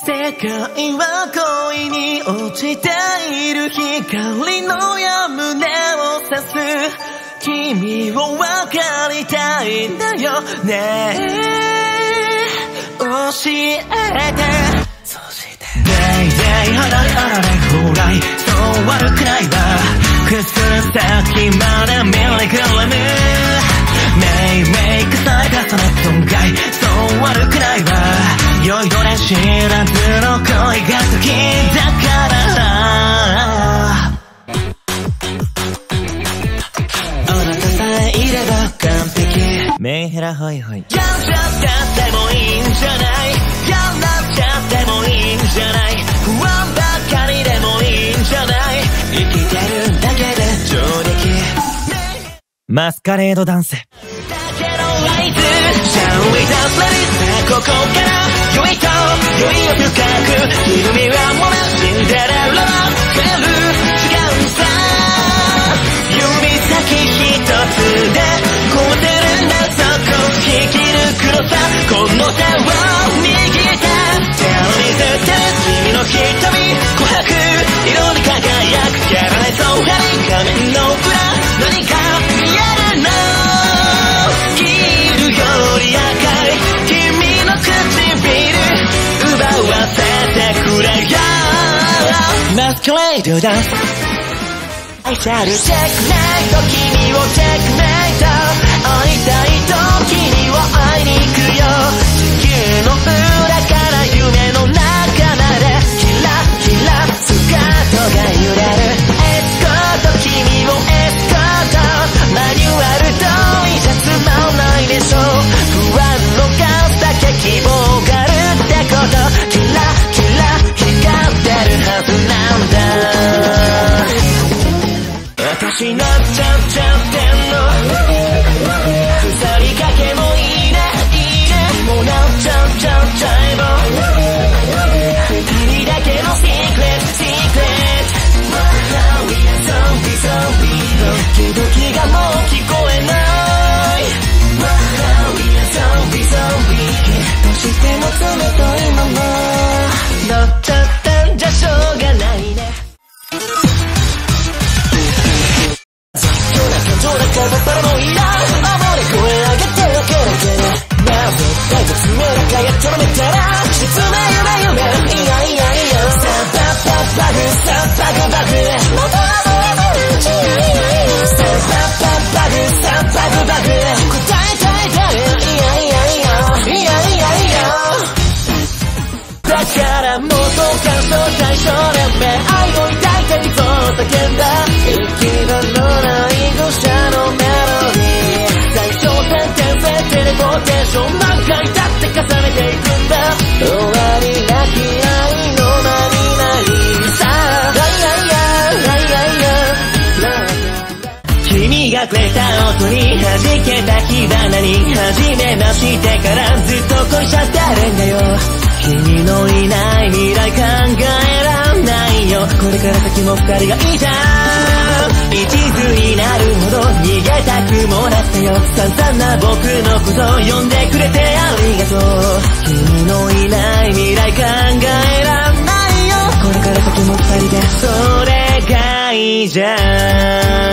世界は恋に落ちている光の矢胸を刺す。君を分かりたいんだよね。え教えて。そしてデイデイあられあられほらいそう悪くないわ靴先までミリグラムメイメイ臭い重ね酔いどれ知らずの恋が好きだからあなたさえいれば完璧メンヘラホイホイ。やっちゃってもいいんじゃない。やらっちゃってもいいんじゃない。不安ばかりでもいいんじゃない。生きてるだけで上出来マスカレードダンスだけの合図 Shall we dance let it ここか君はもうシンデレラのフェル違うさ。指先一つで超えてるんだそこ引き抜くのさこの手を握って手を見せて。君の瞳琥珀色に輝くキャラ。マスカレードだ愛さる。チェックメイト君をチェックメイト置いた imaginar. 感想対象連盟愛を抱いてみそう叫んだ行き場のない愚者のメロディー最小点点線テレポーテーション何回だって重ねていくんだ終わりなき愛のまになりさライライヤライライヤ君がくれた音に弾けた火花に初めましてからずっと恋しちゃってるんだよ君のいないこれから先も二人がいいじゃん一途になるほど逃げたくもなったよ散々な僕のこと呼んでくれてありがとう君のいない未来考えらんないよこれから先も二人で。それがいいじゃん。